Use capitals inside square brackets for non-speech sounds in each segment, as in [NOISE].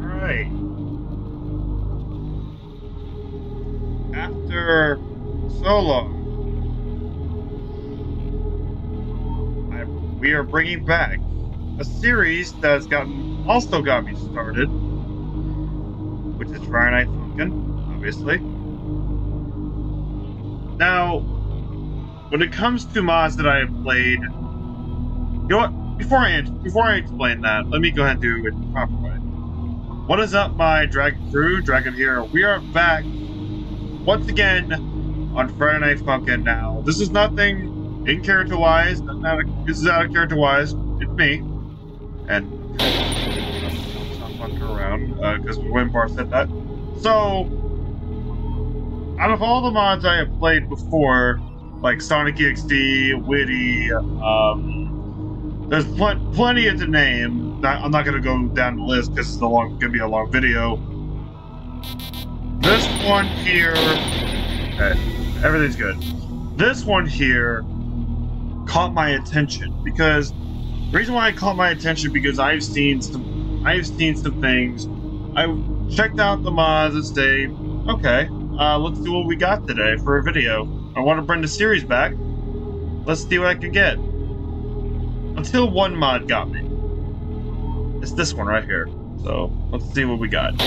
Alright. After so long, I, we are bringing back a series that's gotten also got me started, which is Friday Night Funkin', obviously. Now, when it comes to mods that I have played, you know what? Before I before I explain that, let me go ahead and do it the proper way. What is up, my Dragon crew, Dragon here? We are back once again on Friday Night Funkin' now. This is nothing in character wise. This is out of character wise. It's me, and not fucking around because uh, Winbar said that. So, out of all the mods I have played before, like Sonic EXE, Whitty, um, there's pl plenty of the name. I'm not going to go down the list because it's to be a long video. This one here... Okay, everything's good. This one here caught my attention because... The reason why I caught my attention because I've seen some... I've seen some things. I checked out the mods and say, okay, uh, let's do what we got today for a video. I want to bring the series back. Let's see what I can get. Until one mod got me. It's this one right here. So, let's see what we got.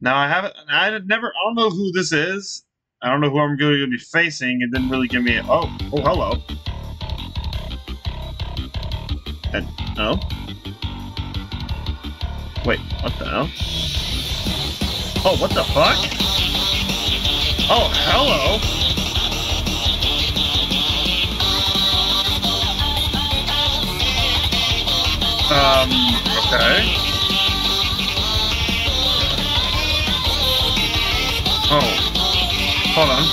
Now, I haven't, I never, I don't know who this is. I don't know who I'm going to be facing. It didn't really give me, a, oh, oh, hello. And, oh. Wait, what the hell? Oh, what the fuck? Oh, hello! Um, okay. Oh. Hold on.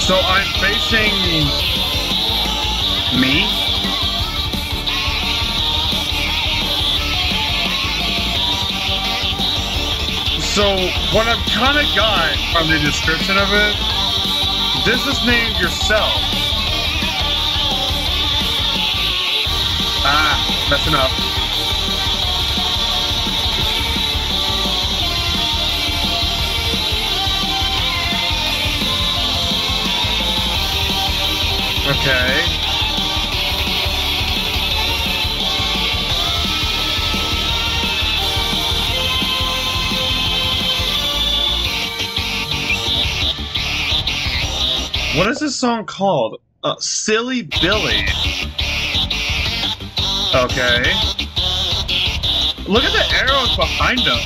So I'm facing me. So what I've kind of got from the description of it this is named yourself. Ah, messing up. Okay. What is this song called? Uh, Silly Billy. Okay. Look at the arrows behind them.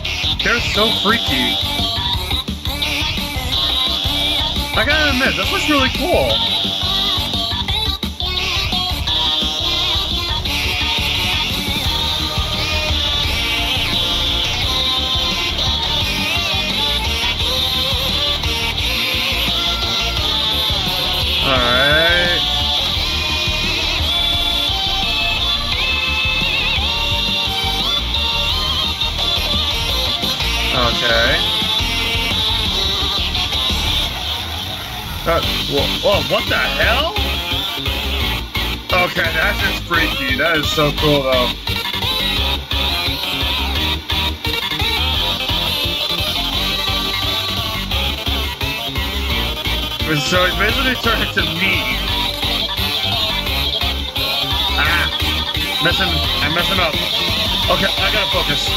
They're so freaky. I gotta admit, this looks really cool. Alright. Okay. Uh, whoa, whoa, what the hell? Okay, that's just freaky. That is so cool, though. So it basically turned into me. Ah! Messing, I'm messing up. Okay, I gotta focus.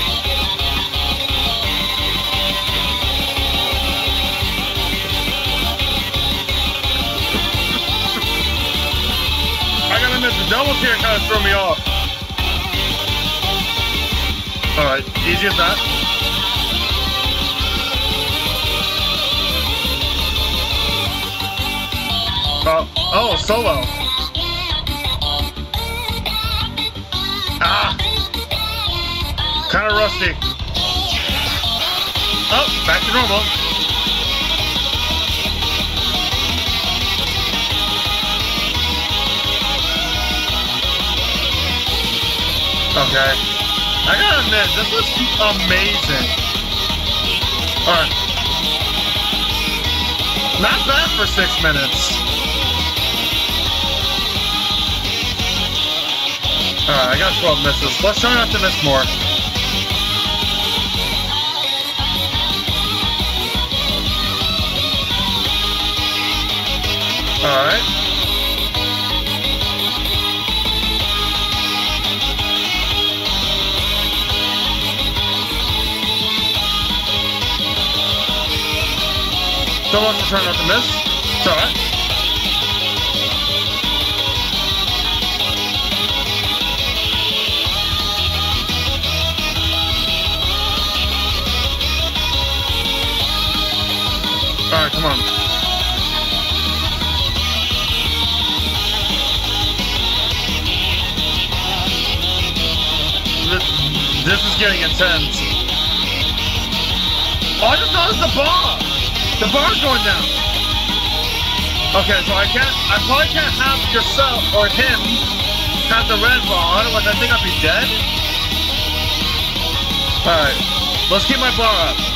I gotta miss the double here kind of throw me off. Alright, easy as that. Oh, solo. Ah. Kind of rusty. Oh, back to normal. Okay. I gotta admit, this was amazing. Alright. Not bad for six minutes. Alright, I got 12 misses. Let's try not to miss more. Alright. Still want to try not to miss. It's. Alright, Oh, I just noticed the bar! The bar's going down. Okay, so I can't, I probably can't have yourself or him have the red bar, otherwise I think I'd be dead. Alright, let's keep my bar up.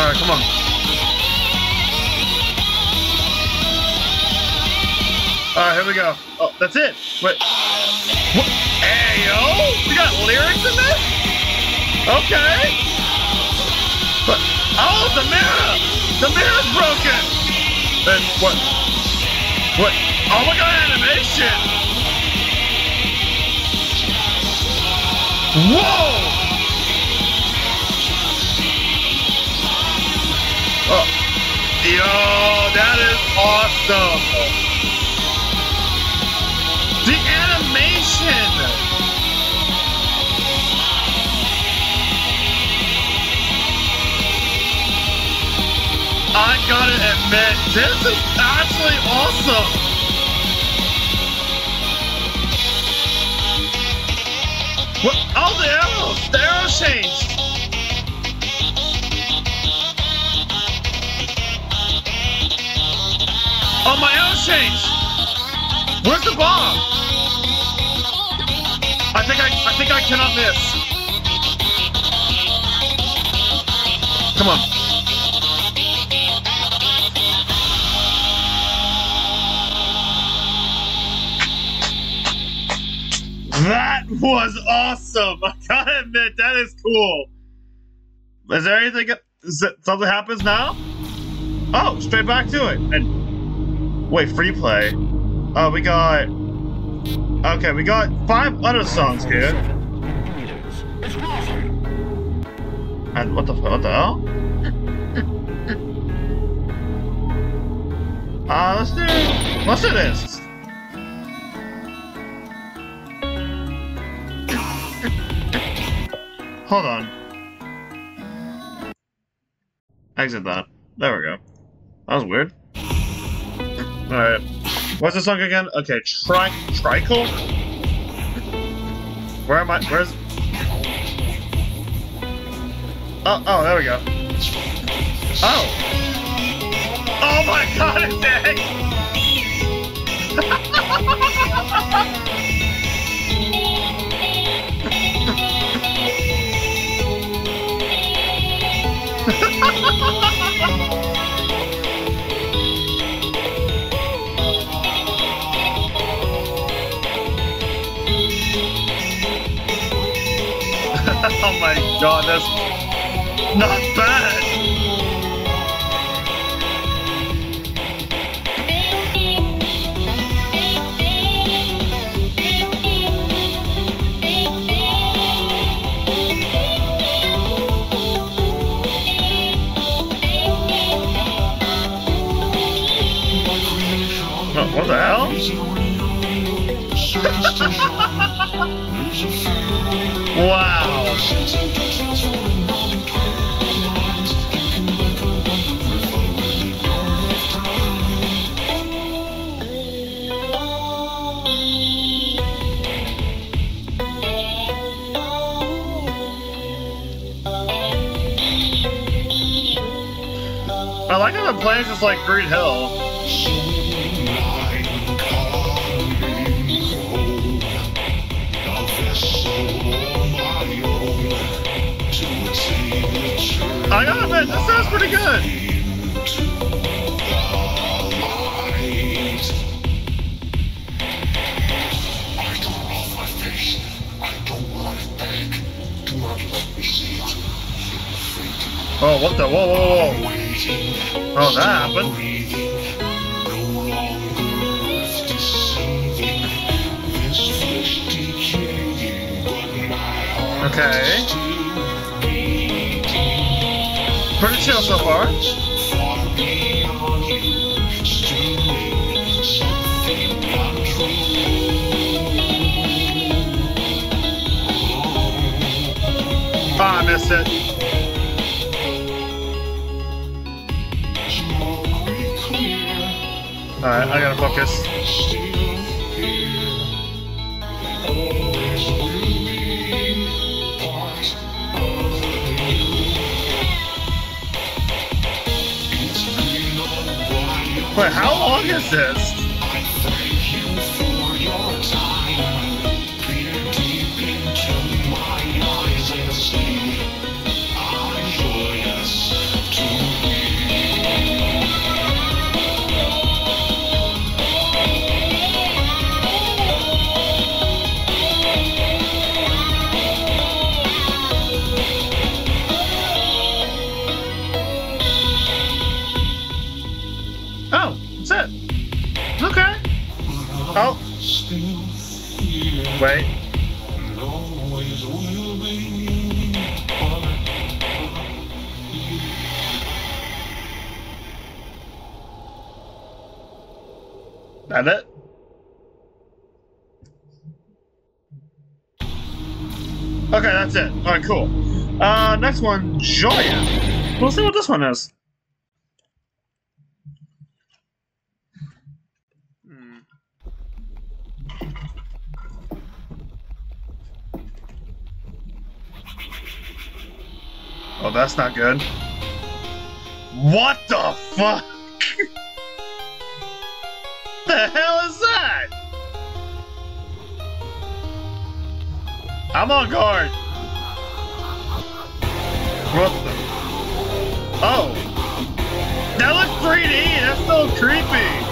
Alright, come on. Alright, here we go. Oh, that's it. Wait. What? Hey, yo! We got lyrics in this? Okay. But, oh, the mirror! The mirror's broken! Then what? What? Oh my god, animation! Whoa! Oh. Yo, that is awesome! The animation! I gotta admit, this is actually awesome! What? Oh, the arrows! The arrows changed! Oh, my arrows changed! Where's the bomb? I think I I think I cannot miss. Come on. That was awesome. [LAUGHS] I gotta admit, that is cool. Is there anything? Is that something happens now? Oh, straight back to it. And wait, free play. Oh, we got. Okay, we got five other songs here. And what the what the hell? [LAUGHS] Uh, let's do let's do this. Hold on. Exit that. There we go. That was weird. Alright. What's the song again? Okay, tri tricle? Where am I? Where's Oh oh there we go. Oh! Oh my god, [LAUGHS] it's Egg! [LAUGHS] oh my god, that's not bad. What the hell? [LAUGHS] Wow. I like how the planet's just like Green Hill. Pretty good. Oh, what the? Whoa, whoa, whoa. Oh, that happened. Okay. Pretty chill so far. Ah, I missed it. Alright, I gotta focus. Wait, how long is this? That's it. Alright, cool. Uh, next one, Joya. We'll see what this one is. Hmm. Oh, that's not good. What the fuck? [LAUGHS] the hell is that? I'm on guard. What the? Oh. That looks 3D. That's so creepy.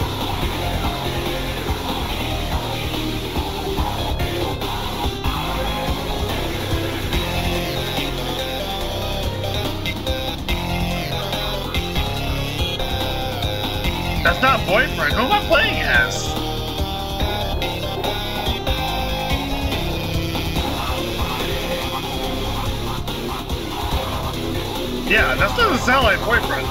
That's not boyfriend. Who am I playing as? Yeah, that doesn't sound like boyfriend.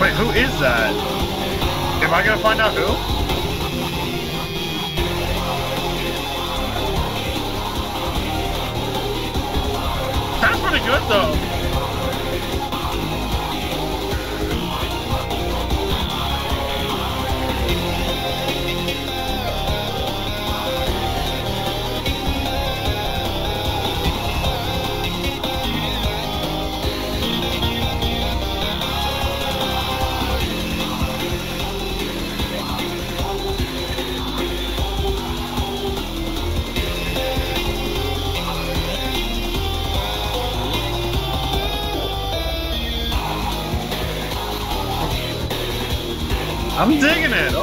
Wait, who is that? Am I gonna find out who? That's pretty good though. I'm digging it.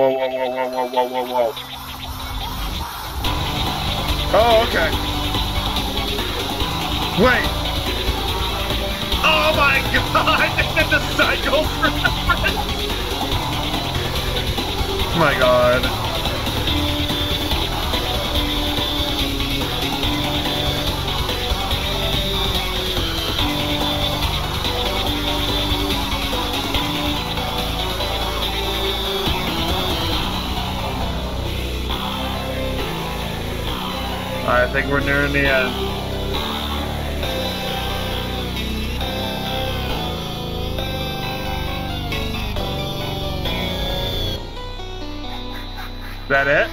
whoa, whoa, whoa, whoa, whoa, whoa, whoa, whoa. Oh, okay. Wait. Oh my god! the cycle reference! My god. I think we're nearing the end. Is That it?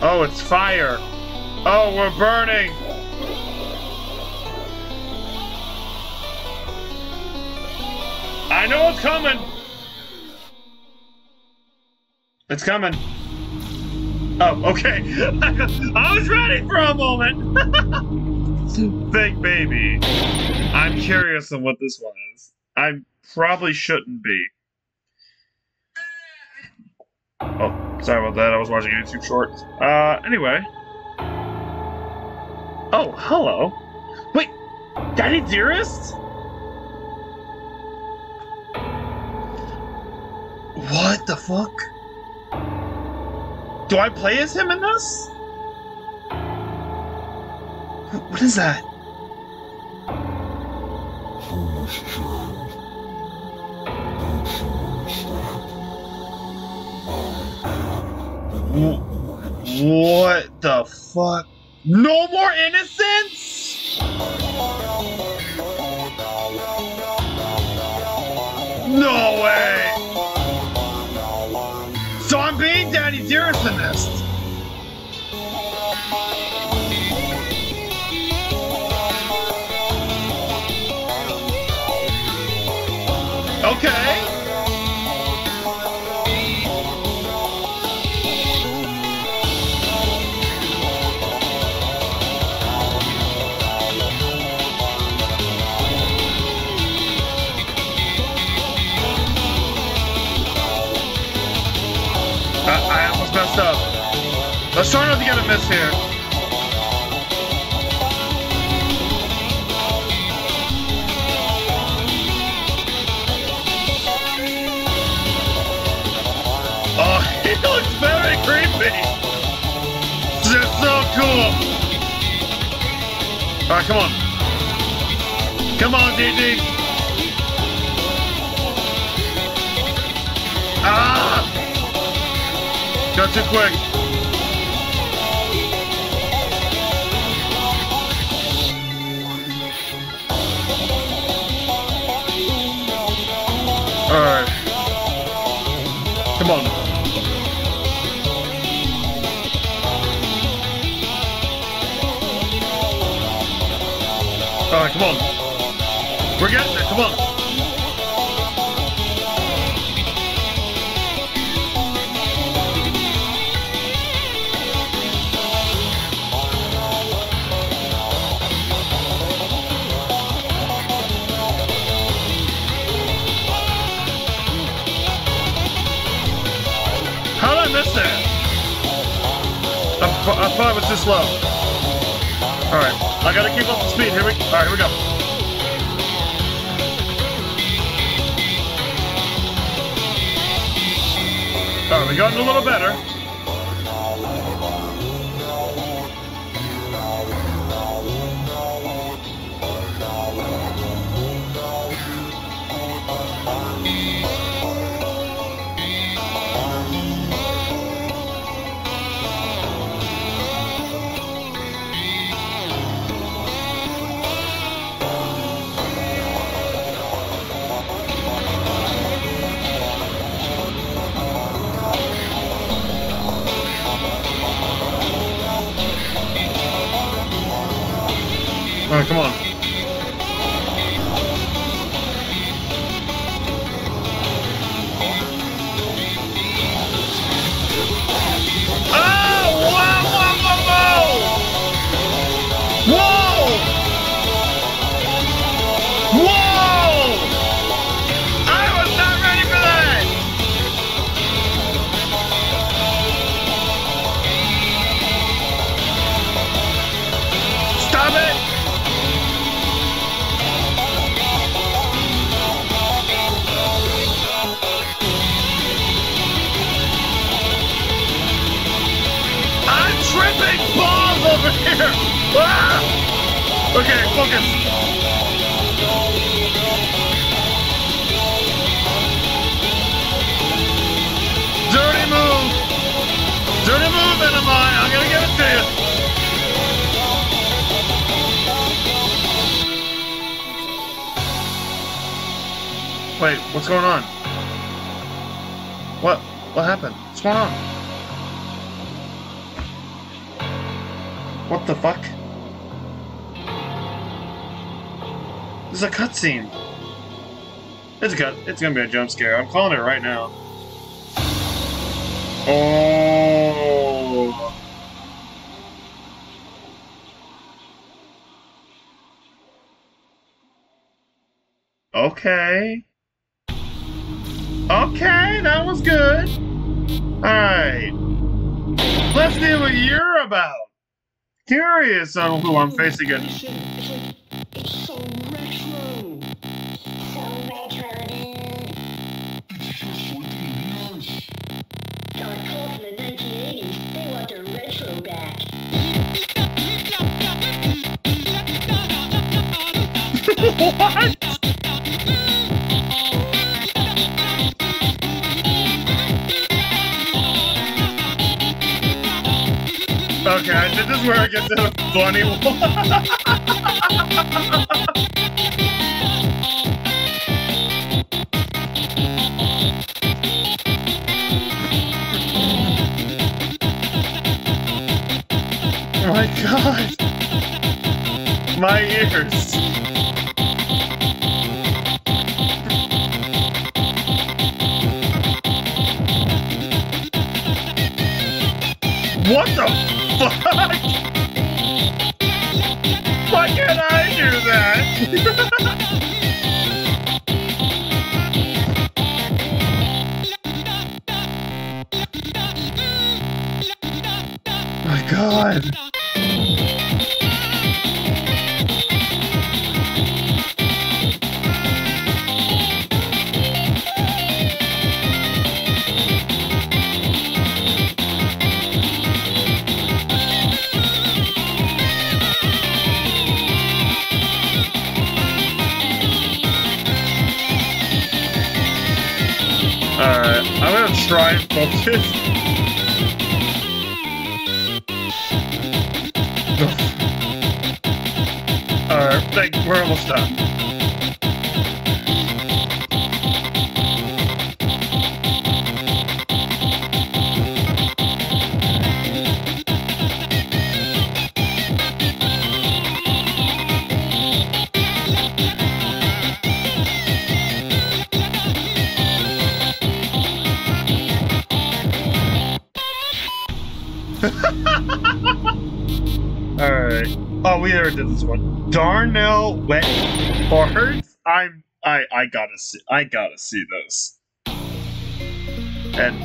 Oh, it's fire. Oh, we're burning. I know it's coming. It's coming. Oh, okay. [LAUGHS] I was ready for a moment. [LAUGHS] Fake baby. I'm curious on what this one is. I probably shouldn't be. Oh, sorry about that. I was watching YouTube shorts. Uh, anyway. Oh, hello. Wait, Daddy Dearest? What the fuck? Do I play as him in this? What is that? What the fuck? No more innocence? No way! Let's try not to get a miss here. Oh, [LAUGHS] he looks very creepy. This is so cool. All right, come on. Come on, DD. Ah! Got too quick. Alright. Come on. Alright, come on. We're getting there, come on. I, thought uh, it was too slow. Alright, I gotta keep up the speed. Here we Alright, here we go. Alright, we gotten a little better. Come on. Ah! Okay, focus. Dirty move! Dirty move, Enemy! I'm gonna give it to you! Wait, what's going on? What? What happened? What's going on? What the fuck? This is a cutscene. It's cut. It's gonna be a jump scare. I'm calling it right now. Oh. Okay. Okay, that was good. Alright. Let's see what you're about. Curious on who I'm facing. [LAUGHS] Okay, this is where I get the funny [LAUGHS] Oh my god! My ears! What the fuck? And focus. Alright, thank we're almost done. This one. Darnell Wet Bards? I'm I I gotta see I gotta see this. And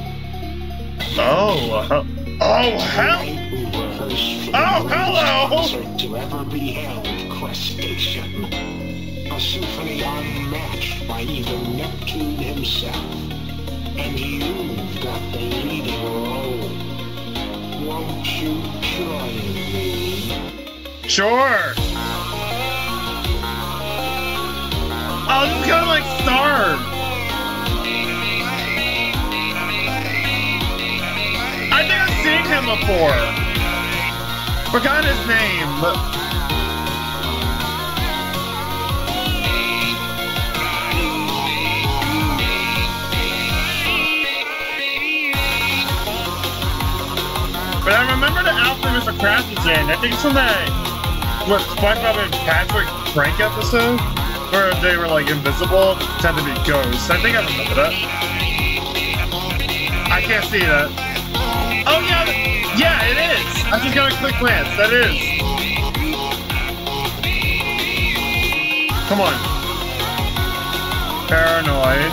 oh uh, oh hell Oh, hello! To ever be held, Quest A symphony unmatched by even Neptune himself. And you've got the leading role. Won't you join me? Sure. Oh, this is kind of like Starve. I think I've seen him before. Forgot his name, but I remember the outfit Mr. Krabs was in. I think it's from that what SpongeBob and Patrick prank episode where they were like invisible, pretend to be ghosts. I think I remember that. I can't see that. Oh yeah, yeah, it is. I just got a quick glance. That is. Come on. Paranoid.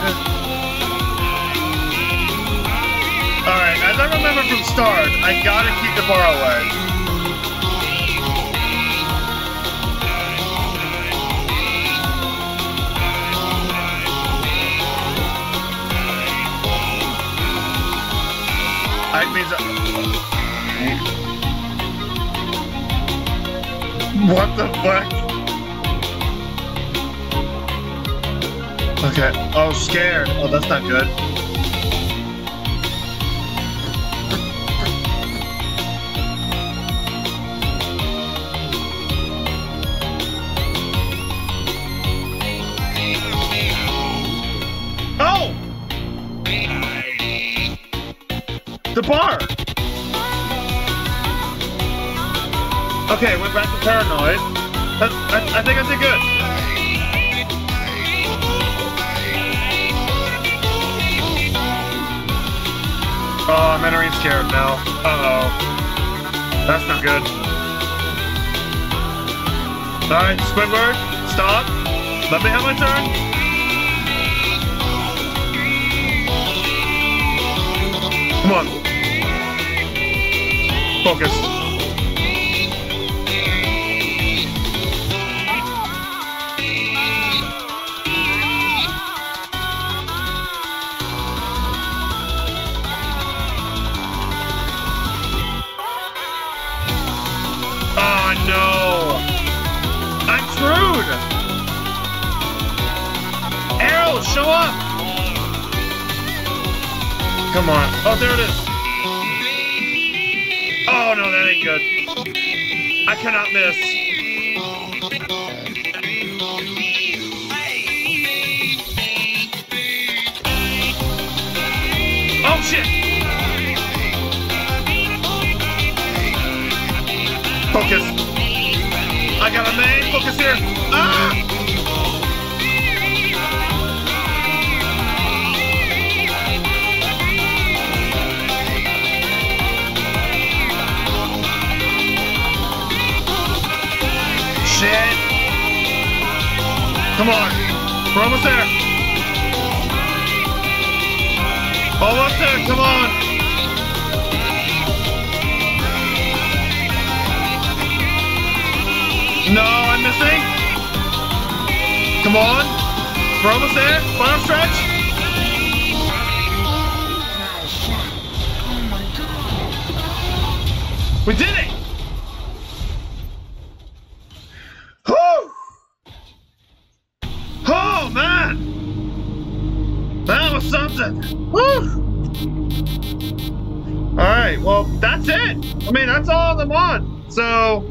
Alright, as I remember from start, I gotta keep the bar away. I what the fuck? Okay. Oh, scared. Oh, that's not good. Bar! Okay, we're back to paranoid. I, I, I think I did good. Oh, I'm entering scared now. Uh-oh. That's not good. Alright, Squidward, stop. Let me have my turn. Come on. Focus. Oh ah, no! I'm screwed! Arrow, show up! Come on. Oh, there it is. Oh no, that ain't good. I cannot miss. Oh shit! Focus. I got a main focus here. Ah! Come on. We're almost there. Almost there. Come on. No, I'm missing. Come on. We're almost there. Final stretch. We did it. That's all the mod. So,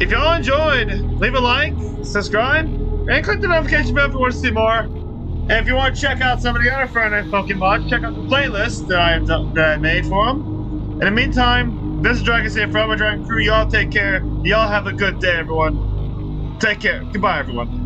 if y'all enjoyed, leave a like, subscribe, and click the notification bell if you want to see more. And if you want to check out some of the other Friday Pokemon check out the playlist that I have done, that I made for them. In the meantime, this is Dragon here from my Dragon Crew. Y'all take care. Y'all have a good day, everyone. Take care. Goodbye, everyone.